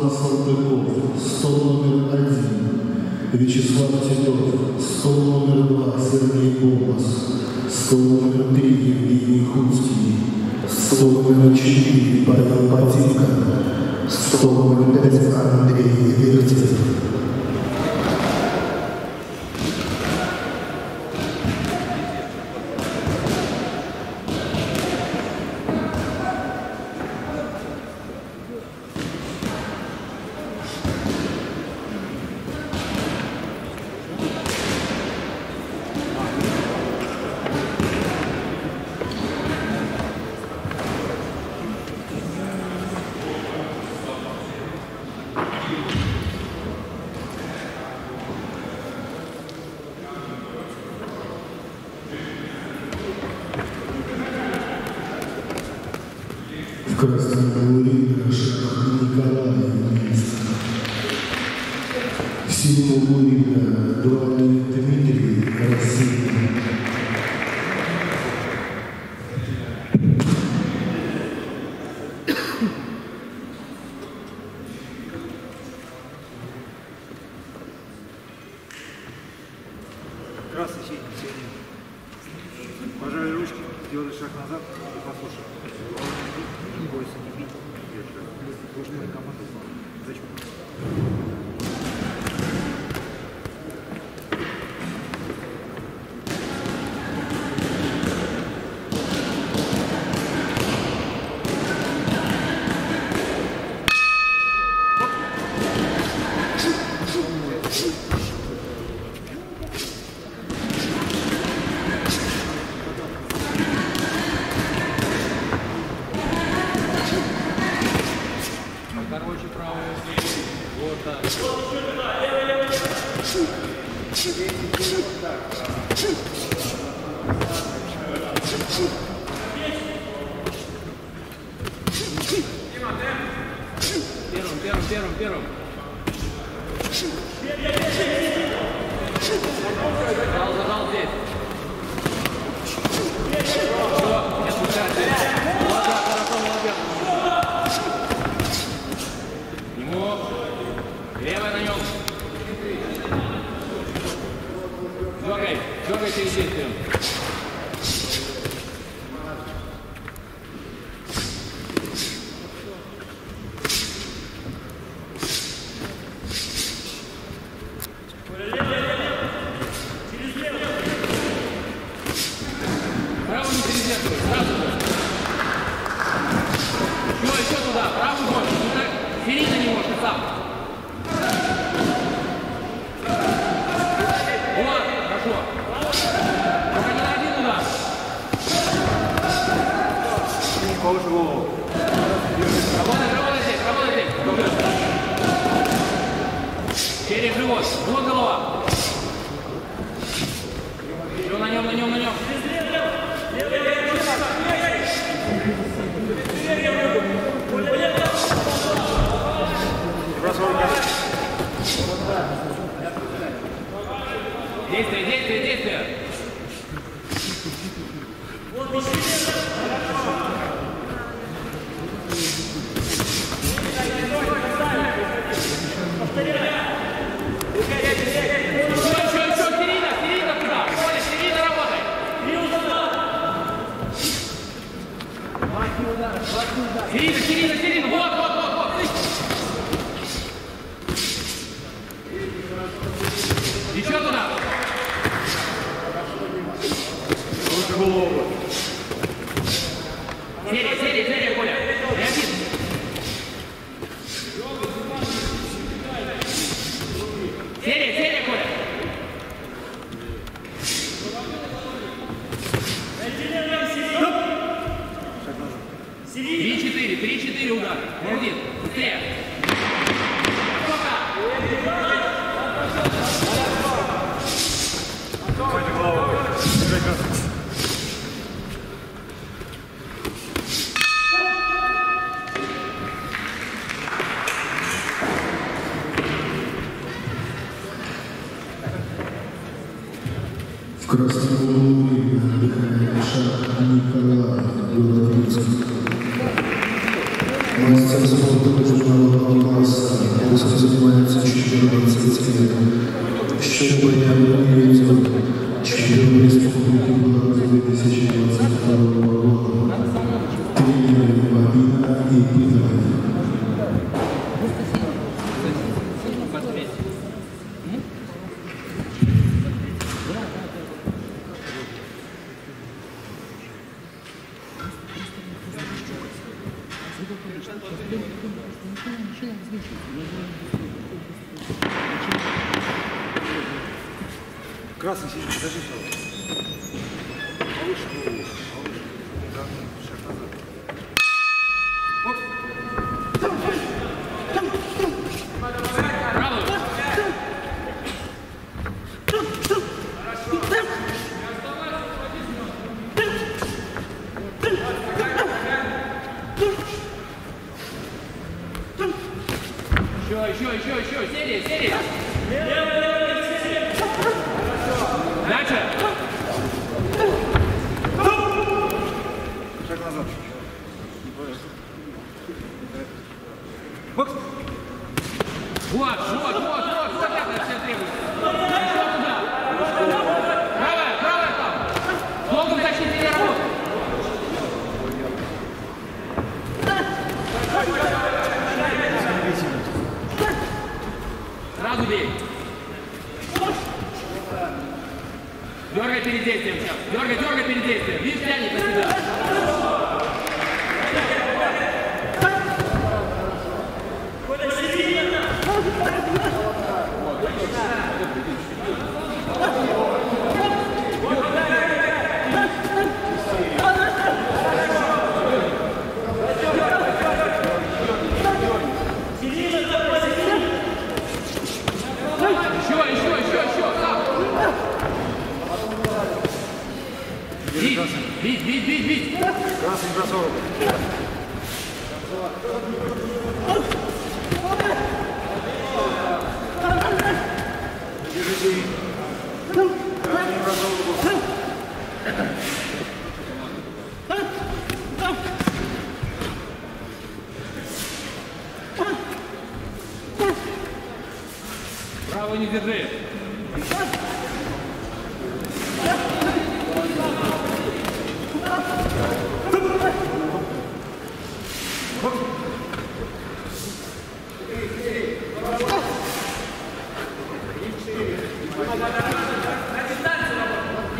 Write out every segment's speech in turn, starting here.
Светлана Салтыкова, стол номер один, Вячеслав Титов, стол номер два, Сергей Голос, стол номер три, Евгений Худский, стол номер четыре, Павел Потинко, стол номер пять, Андрей Вертин, Действие, действие, действие! Вот и pelo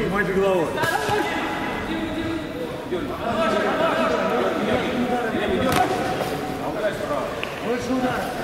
Поднимайте голову. Еще,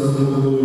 В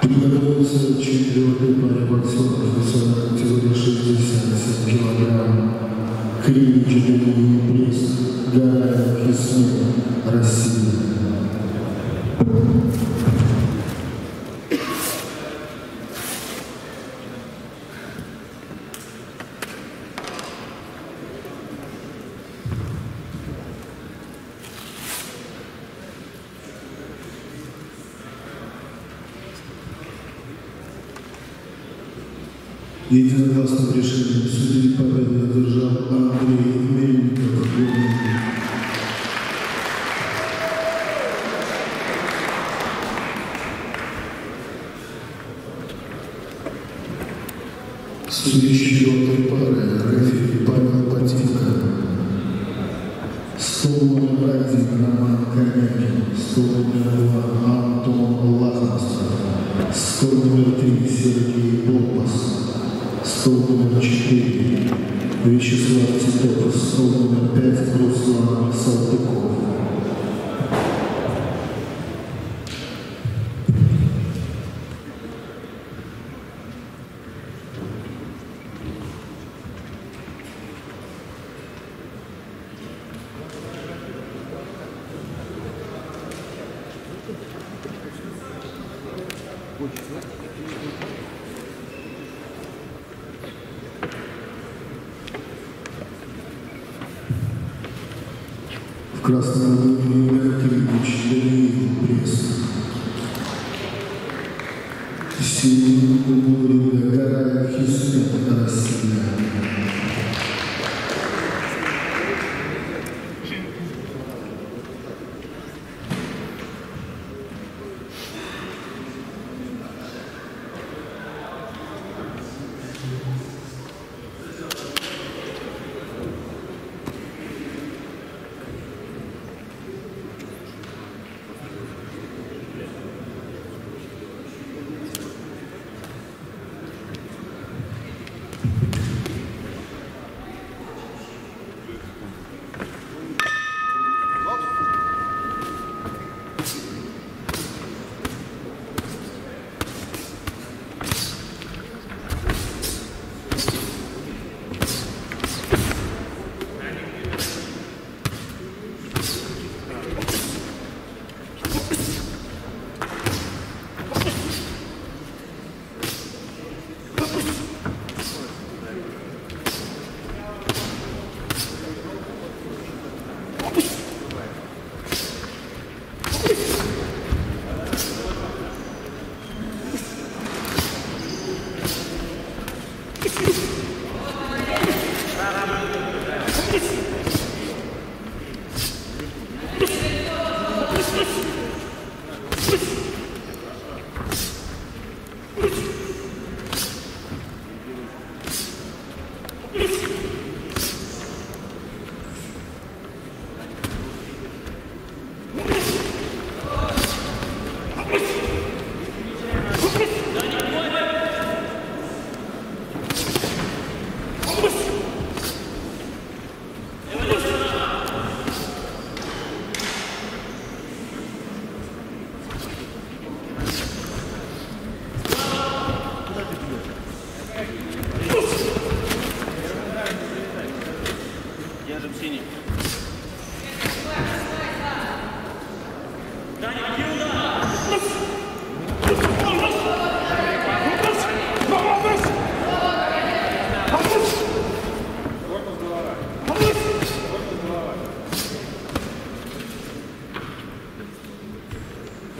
Подготовился четвертый пара боксеров весовой категории 67 килограмм. Клинический пресс Гараев Хисмин, Россия. Krasnodar.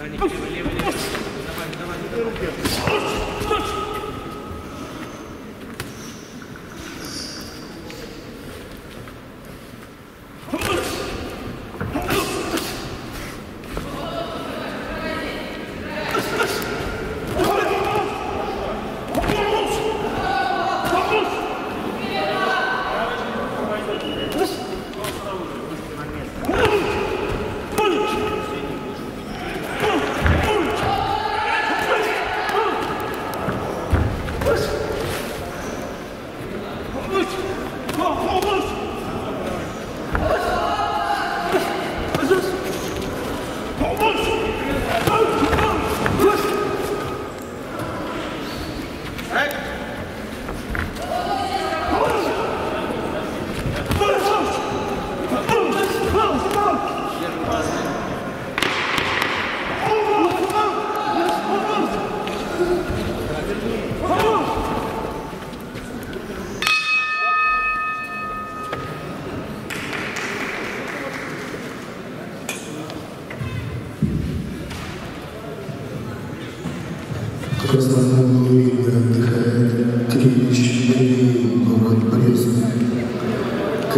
Даня, лево, лево, лево. Давай, давай, давай.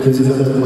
Кандидат в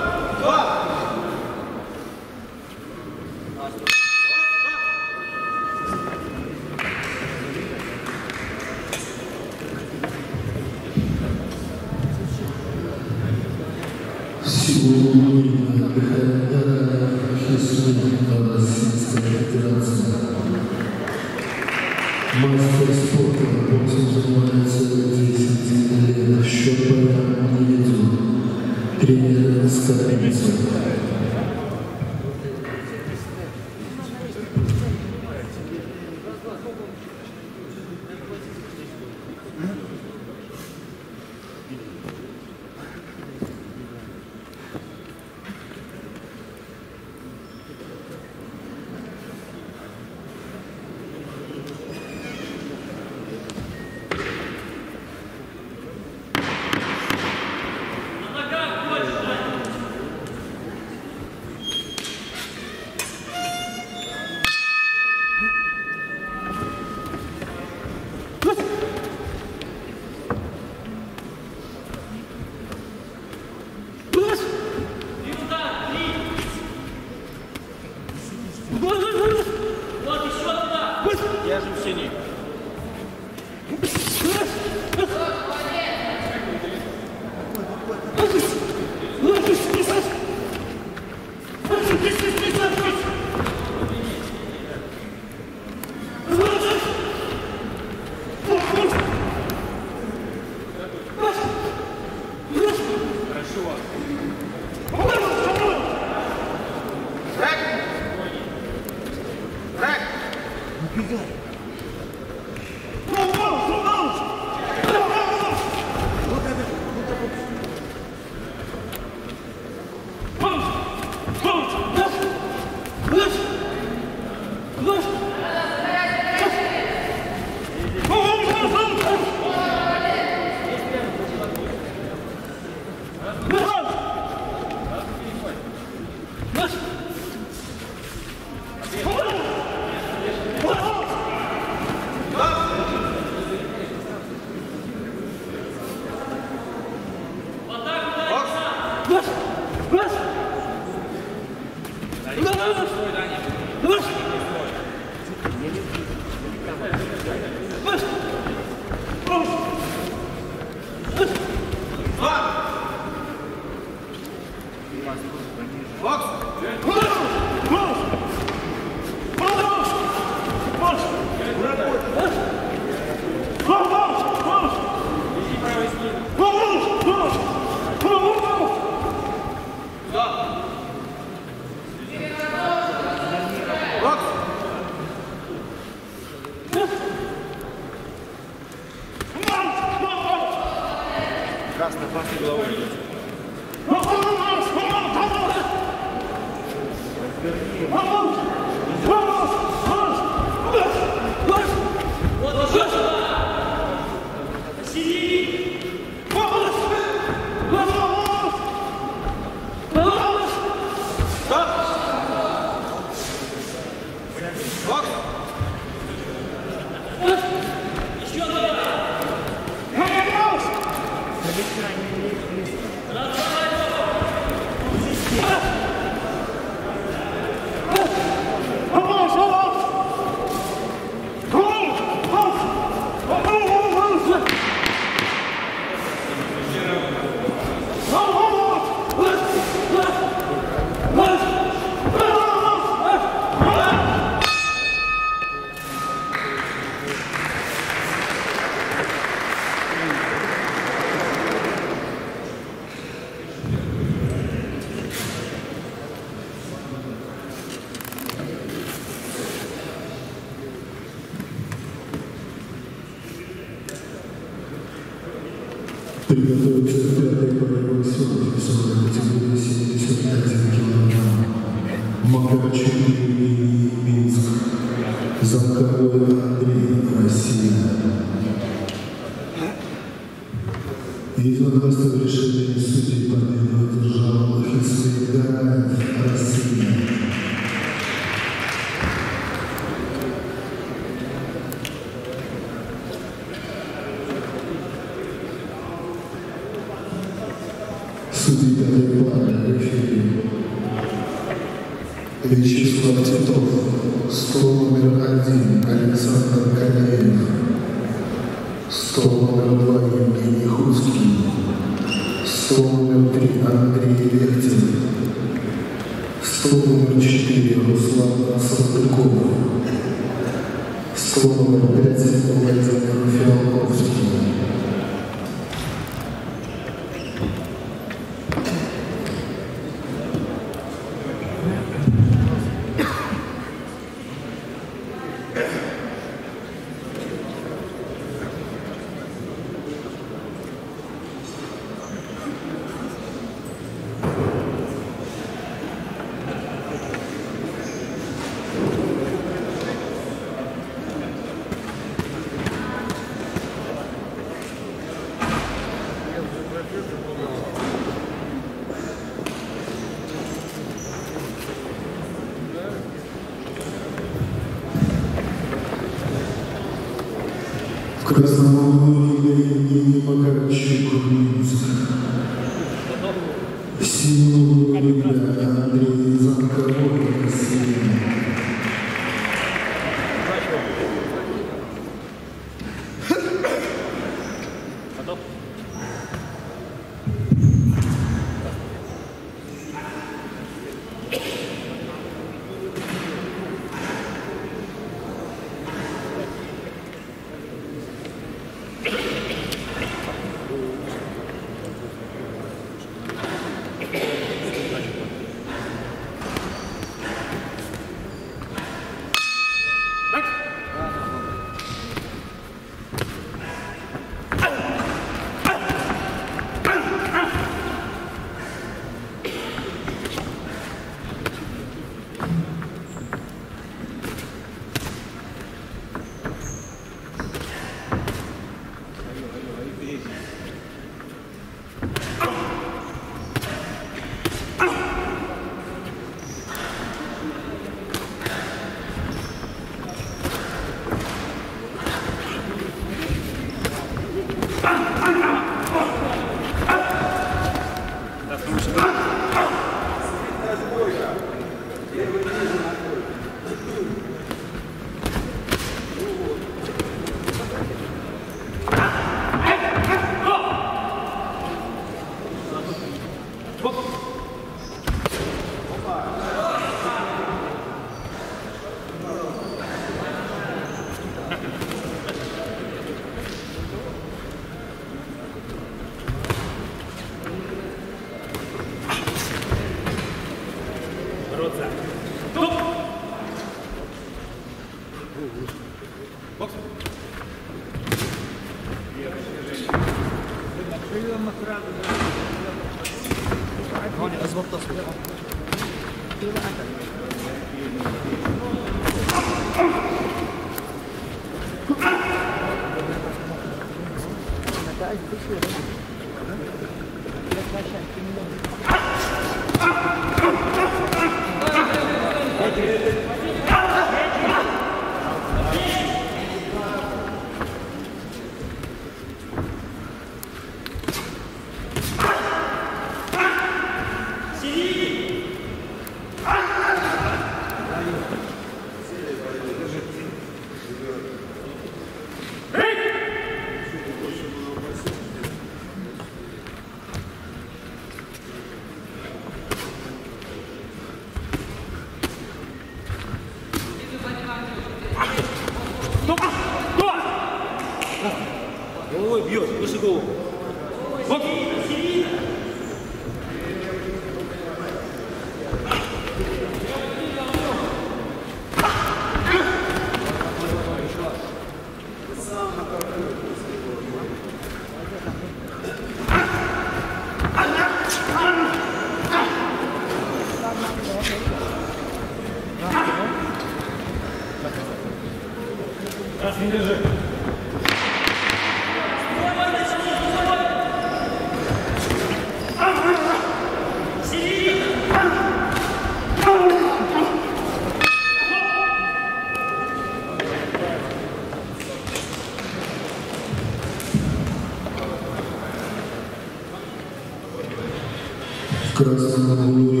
В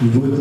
В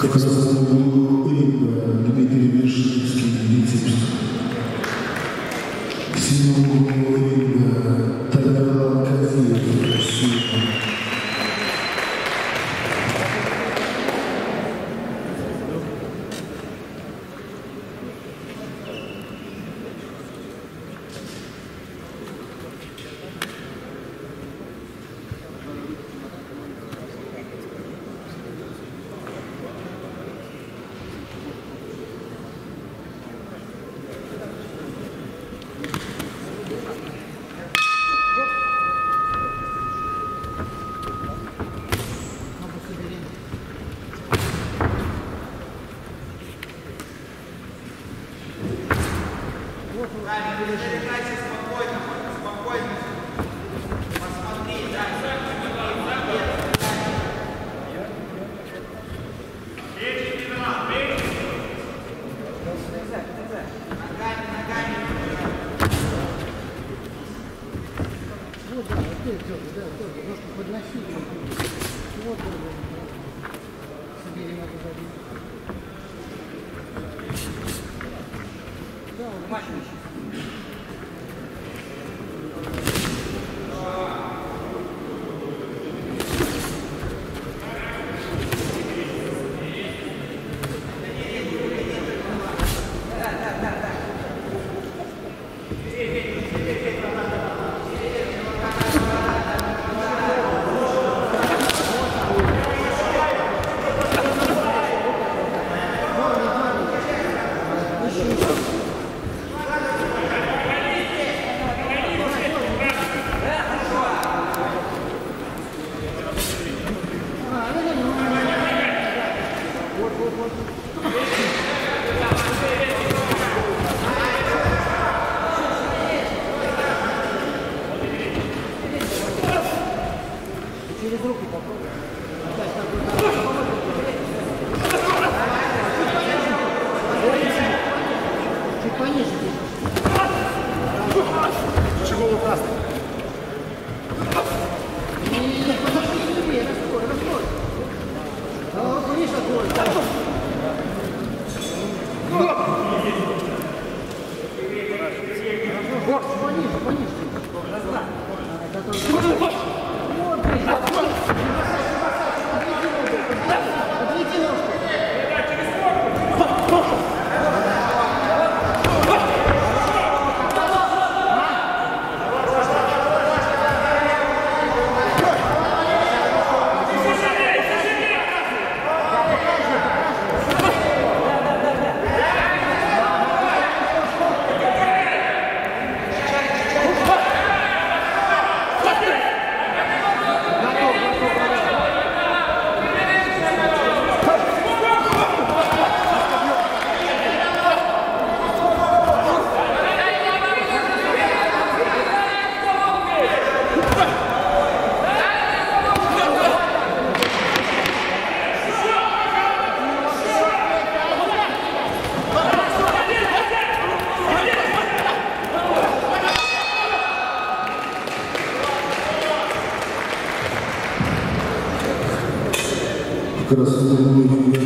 because of you. Gracias.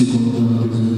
psicología.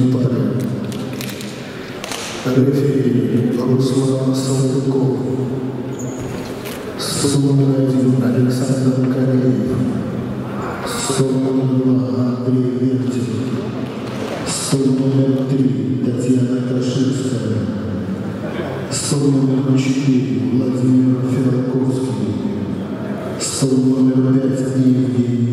синий полет. Рефери Руслан Салтыков, Сумма один Александр Калиев, Сумма Андрей Вертин, Сумма три Татьяна Ташевская, Сумма четыре Владимир Федорковский, Сумма пять Евгений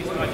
Open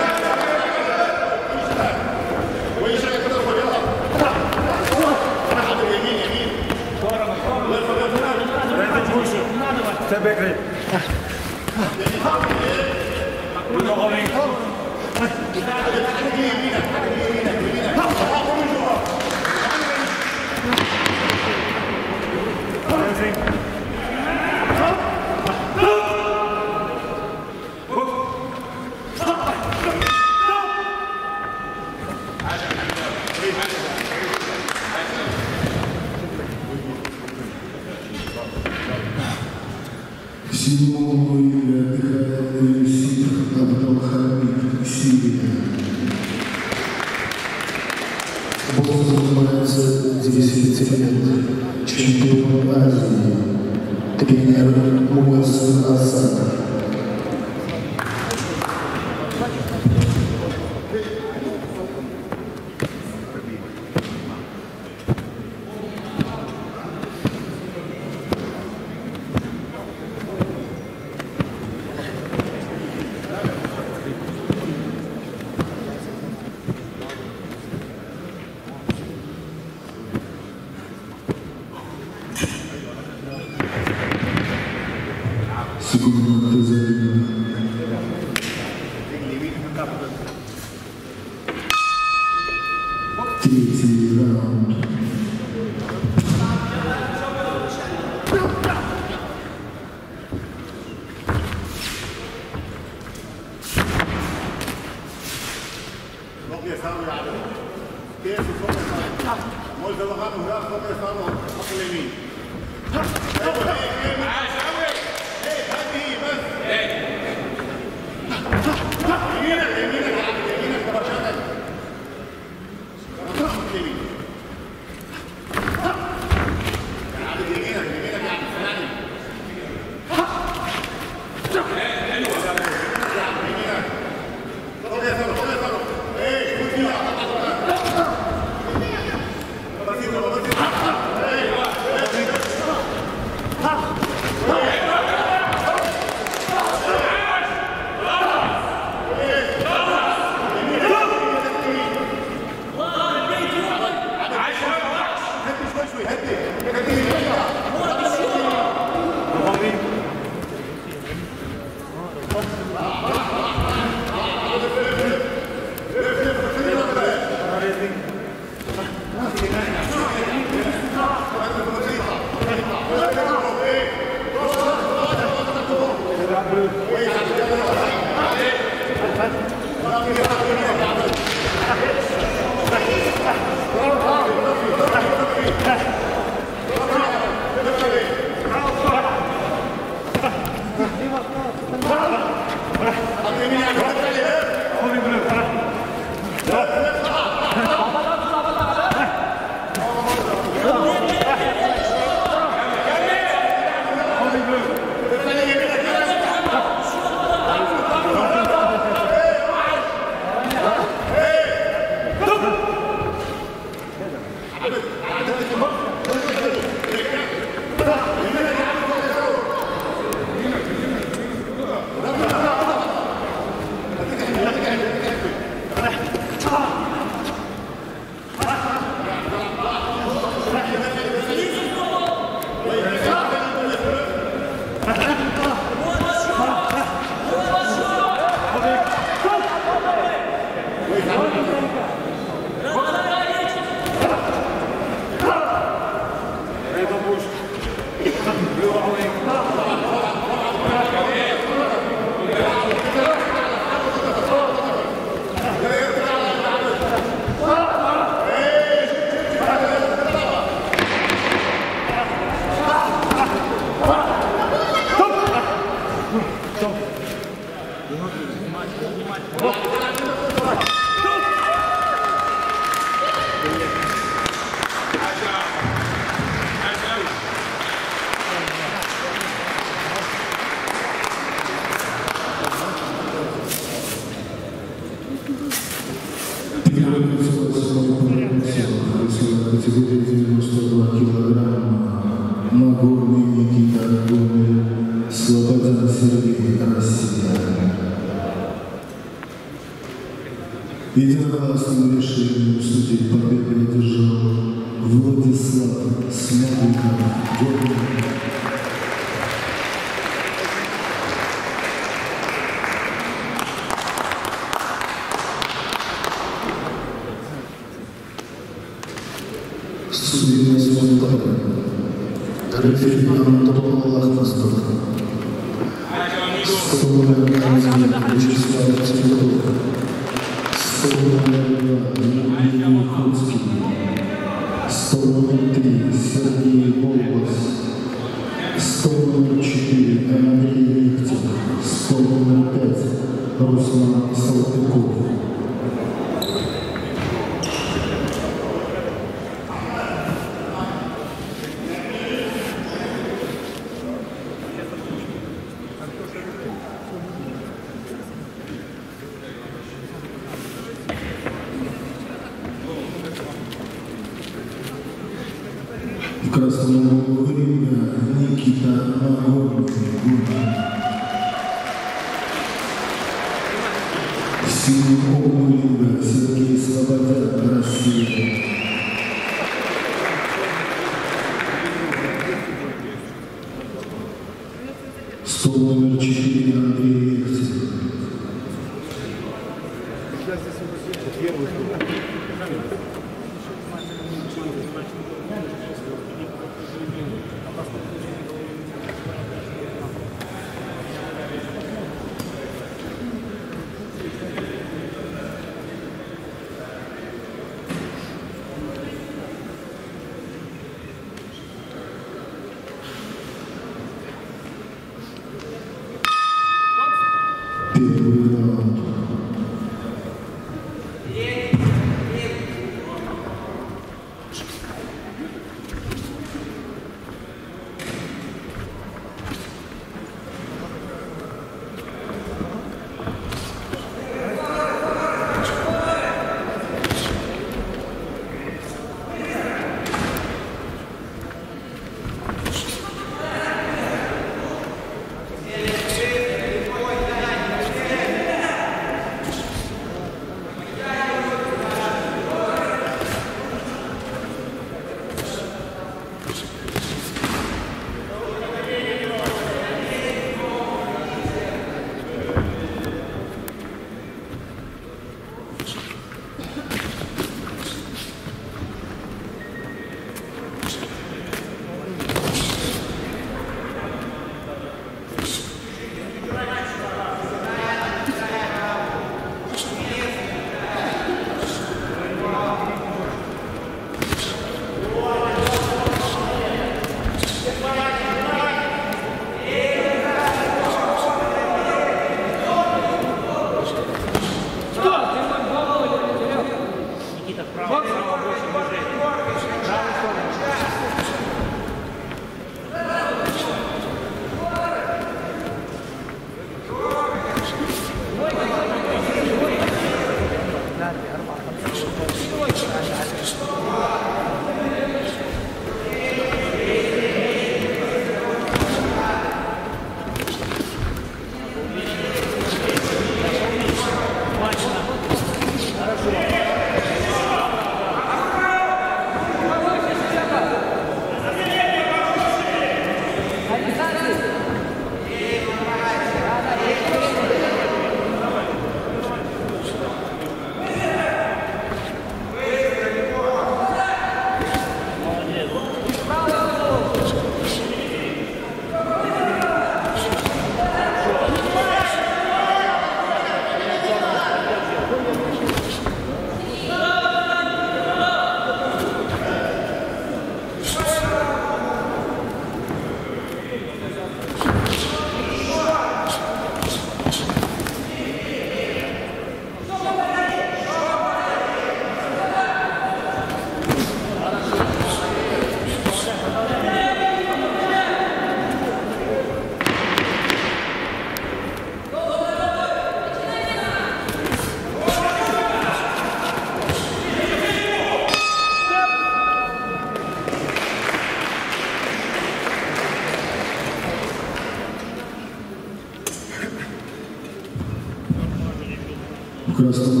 В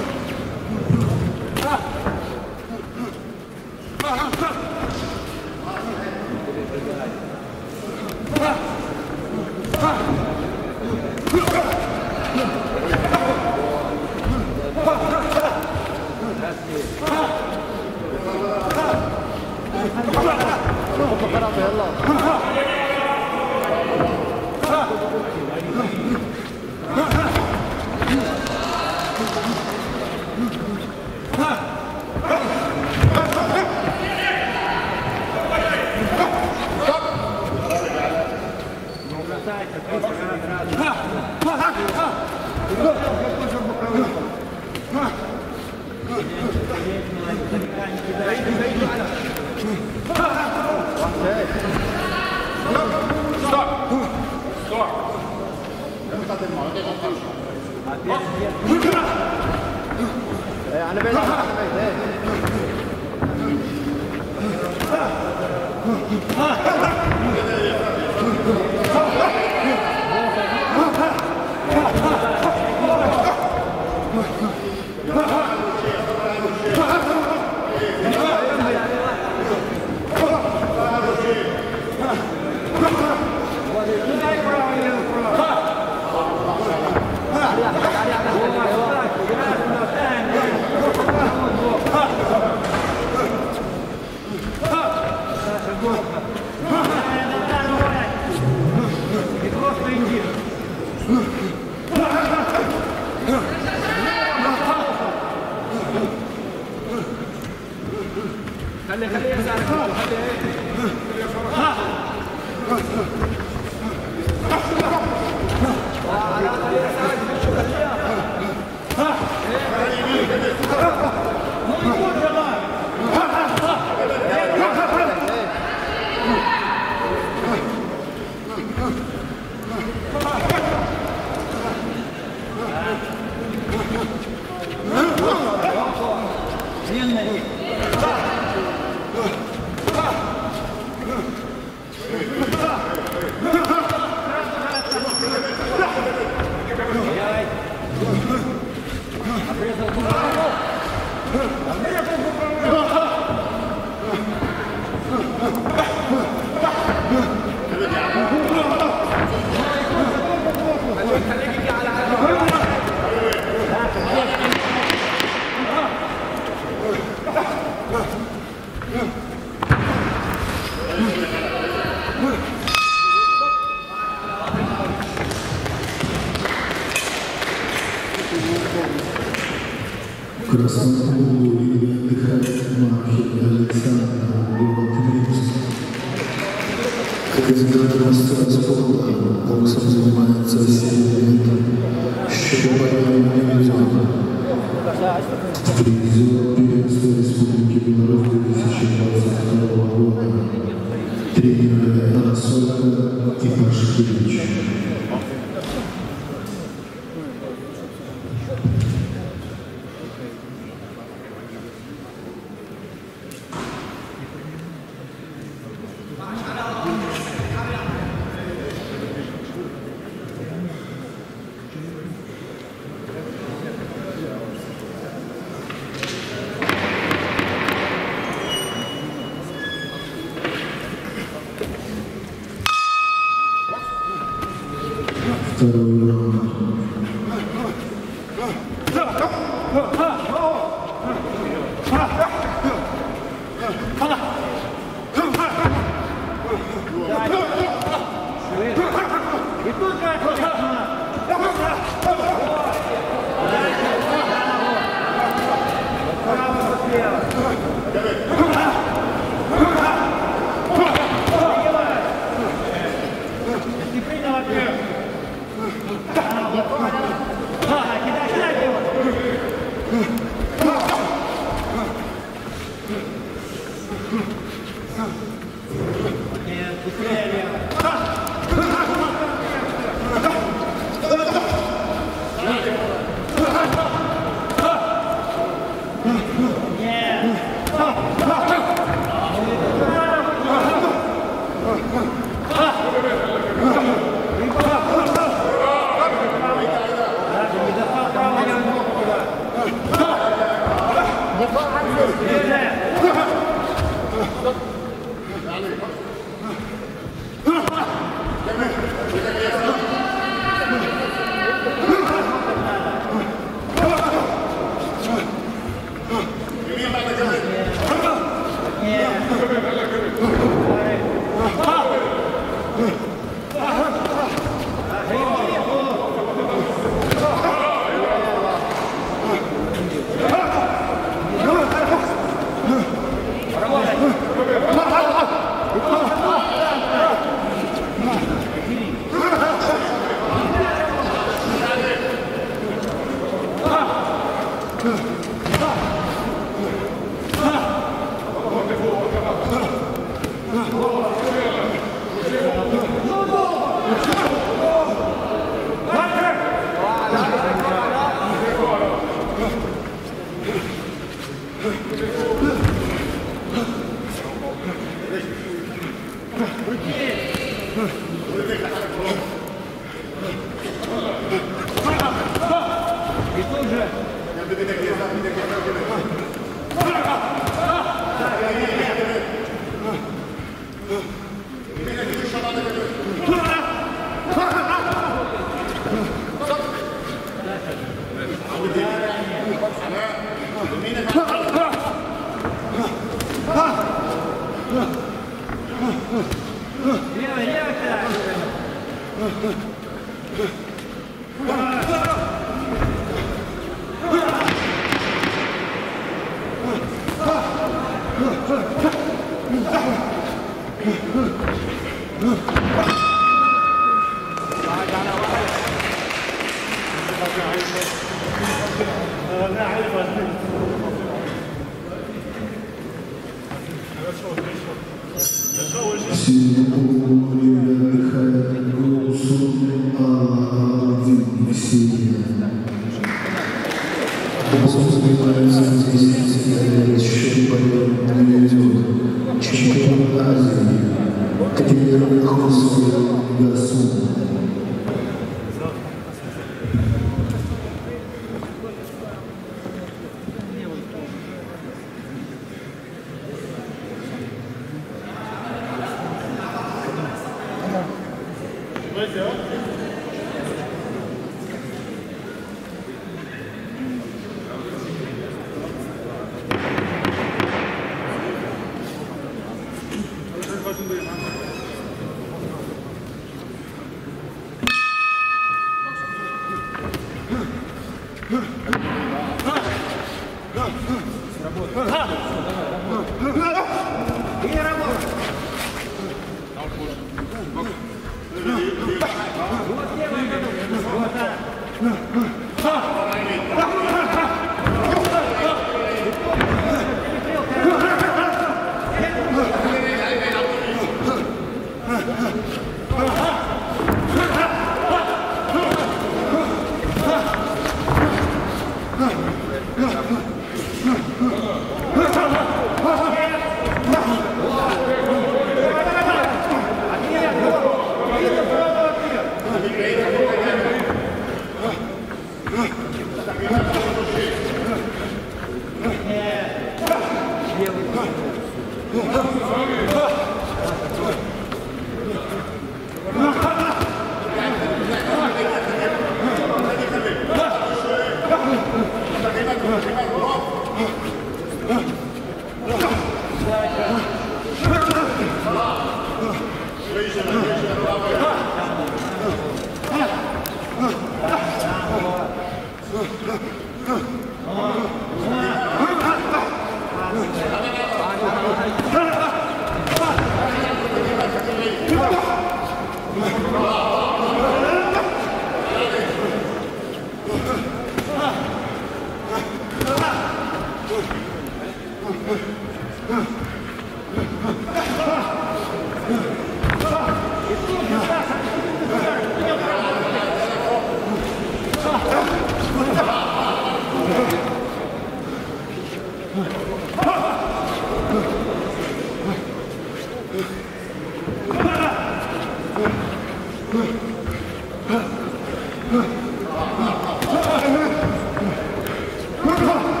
Come on.